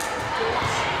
まし。